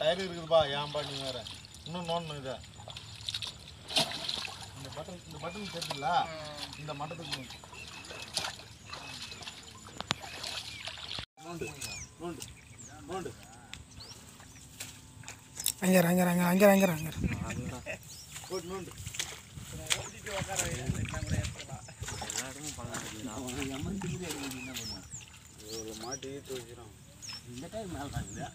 Tyre இருக்குதுப்பா? ஏன்பா நீ வேற? இன்னும் நோண்டணும் இதை. இந்த பட்டன் இந்த பட்டன் தெரியுதுல்ல இந்த மட்டத்துக்கு நோண்டு. நோண்டு நோண்டு நோண்டு. அங்கே அங்கே அங்கே அங்கே அங்கே அங்கே நோண்டு. மாட்டி தூக்கிறோம் இந்த டைம் மேலே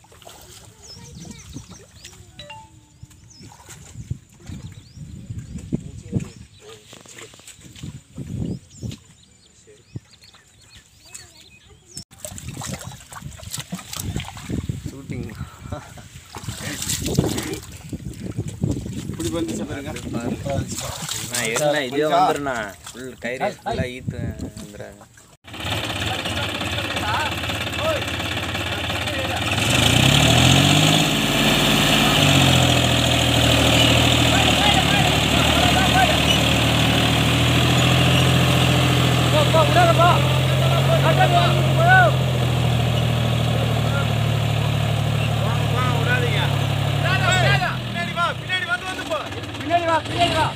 Udah lah pak, kata gua, udah. lah 这个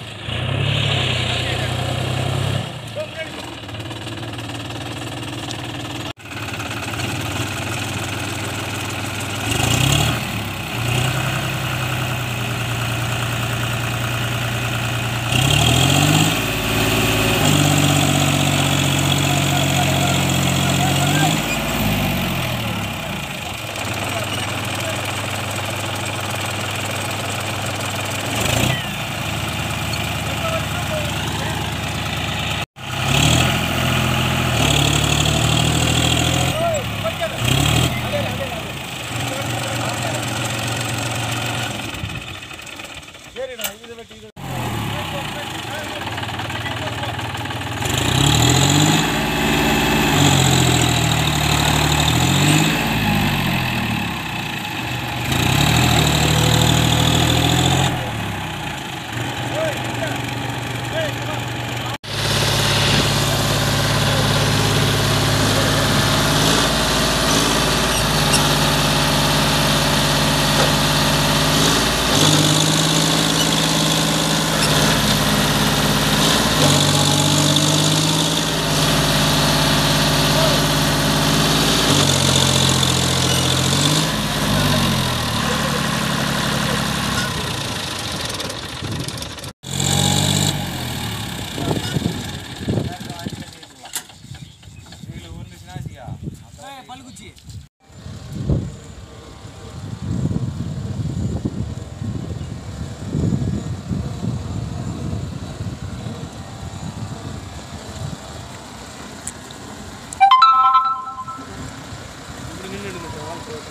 Thank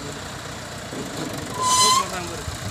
you.